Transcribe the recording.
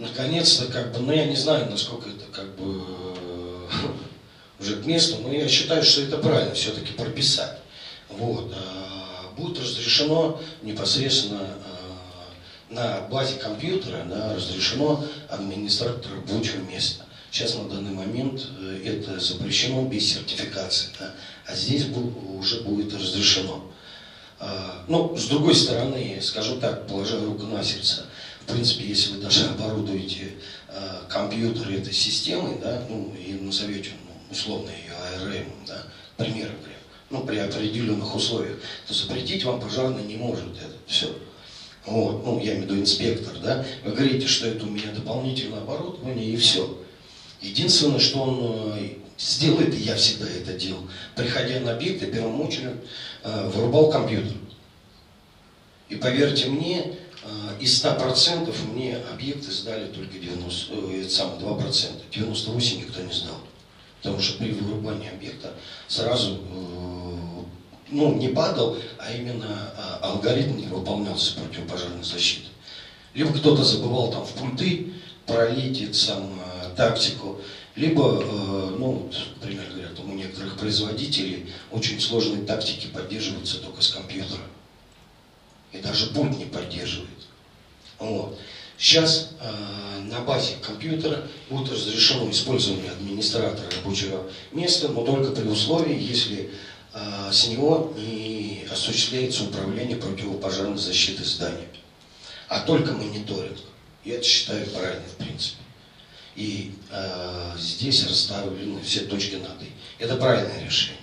наконец-то, как бы, ну я не знаю, насколько это как бы уже к месту, но я считаю, что это правильно все-таки прописать. Вот. А, будет разрешено непосредственно а, на базе компьютера, да, разрешено администратор рабочего места. Сейчас на данный момент э, это запрещено без сертификации, да, а здесь уже будет разрешено. А, ну, с другой стороны, скажу так, положа руку на сердце, в принципе, если вы даже оборудуете компьютер этой системой, да, ну, и назовете ну, условно ее АРМ, да, примером говоря, ну, при определенных условиях, то запретить вам пожарный не может это все. Вот, ну, я имею в виду инспектор, да, вы говорите, что это у меня дополнительное оборудование и все. Единственное, что он э, сделает, и я всегда это делал, приходя на объект, я первым очередь э, вырубал компьютер. И поверьте мне, э, из 100% мне объекты сдали только 90, э, самое, 2%. 98 никто не сдал. Потому что при вырубании объекта сразу э, ну, не падал, а именно э, алгоритм не выполнялся противопожарной защиты. Либо кто-то забывал там в пульты пролить сам э, тактику, либо, э, ну, вот, например, говорят, у некоторых производителей очень сложные тактики поддерживаются только с компьютера. И даже пульт не поддерживает. Вот. Сейчас э, на базе компьютера будет разрешено использование администратора рабочего места, но только при условии, если э, с него не осуществляется управление противопожарной защиты здания, а только мониторинг. Я это считаю правильно, в принципе. И э, здесь расставлены все точки над «и». Это правильное решение.